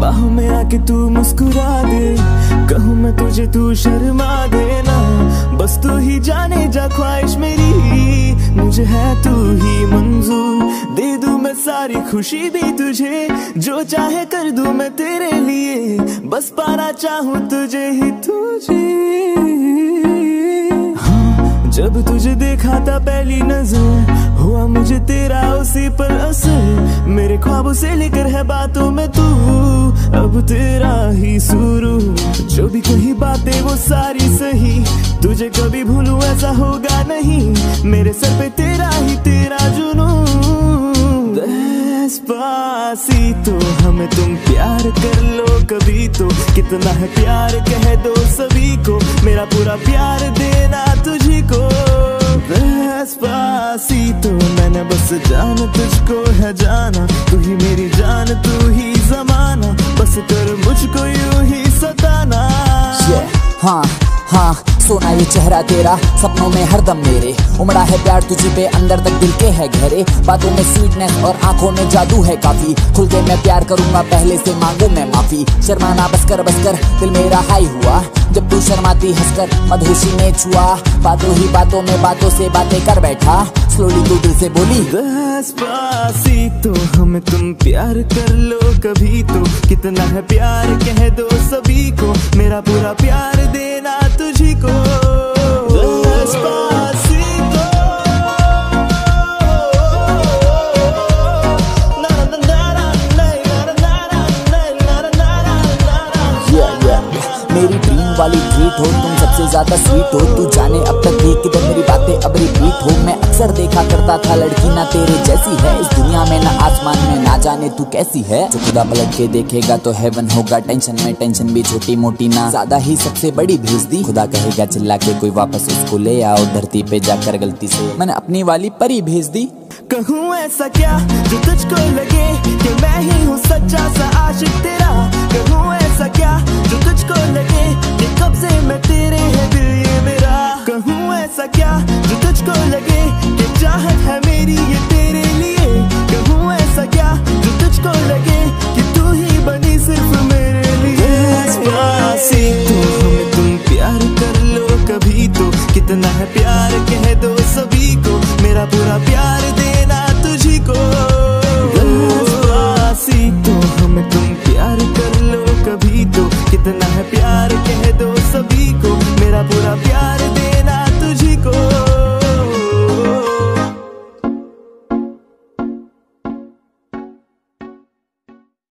बाहों में आके तू मुस्कुरा दे। कहूँ मैं तुझे तू शर्मा देना। बस तू ही जाने जा ख्वाहिश मेरी। मुझे है तू ही मंजूर। दे दू मैं सारी खुशी भी तुझे। जो चाहे कर दू मैं तेरे लिए। बस पाना चाहूँ तुझे ही तुझे। हाँ, जब तुझे देखा था पहली नज़र हुआ मुझे तेरा उसी पर असर। मेरे ख्वाबों से लेकर है बातों में तू। अब तेरा ही शुरू। जो भी कही बातें वो सारी सही। तुझे कभी भूलू ऐसा होगा नहीं। मेरे सर पे तेरा ही तेरा जुनू तो हमें तुम प्यार कर लो कभी तो। कितना है प्यार कह दो सभी को। मेरा पूरा प्यार देना तुझी को तो मैंने बस जान तुझको है जाना तू ही मेरी जान तू ही जमाना बस कर मुझको यूँ ही सताना। Yeah, हाँ हाँ सोना ये चेहरा तेरा सपनों में हरदम मेरे। उमड़ा है प्यार तुझे पे अंदर तक दिल के है गहरे। बातों में स्वीटनेस और आँखों में जादू है काफ़ी। खुल के मैं प्यार करूँगा पहले से मांगू मैं माफ़ी। शर्माना बस कर बस कर दिल मेरा हाई हुआ। जब तू शर्माती हंसकर मधुसी ने छुआ। बातों ही बातों में बातों से बातें कर बैठा। स्लोली तू दिल से बोली। पासी तो हम तुम प्यार कर लो कभी तो। कितना है प्यार कह दो सभी को। मेरा पूरा प्यार देना तुझी को मेरी ड्रीम वाली ट्रीट हो, तुम सबसे ज़्यादा स्वीट हो। तू जाने अब तक भी किधर मेरी बातें अब रिपीट हो। मैं अक्सर देखा करता था, लड़की ना तेरे जैसी है। इस दुनिया में ना आसमान में ना जाने तू कैसी है। जो खुदा पलट के देखेगा तो हेवन होगा। टेंशन में टेंशन भी छोटी मोटी ना। ज़्यादा ही सबसे बड़ी भेज दी। खुदा कहेगा, चिल्ला के कोई वापस उसको ले आओ। धरती पे जाकर गलती से मैंने अपनी वाली परी भेज दी। कहूँ ऐसा क्या? जो तुझको लगे चाहत है मेरी ये तेरे लिए। कहूँ ऐसा क्या जो तुझको लगे कि तू ही बनी सिर्फ़ मेरे लिए। तुम प्यार कर लो कभी तो। कितना है प्यार कह दो सभी को। मेरा पूरा प्यार देना तुझी को। तो हमें तुम प्यार कर लो कभी तो। कितना है प्यार